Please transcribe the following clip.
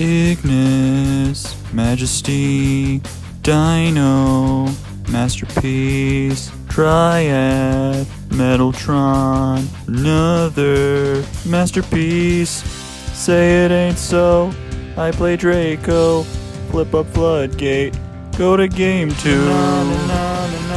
Ignis, Majesty, Dino, Master Peace, Triad, Metaltron, another Master Peace. Say it ain't so. I play Draco, flip up Floodgate, go to game two. Na, na, na,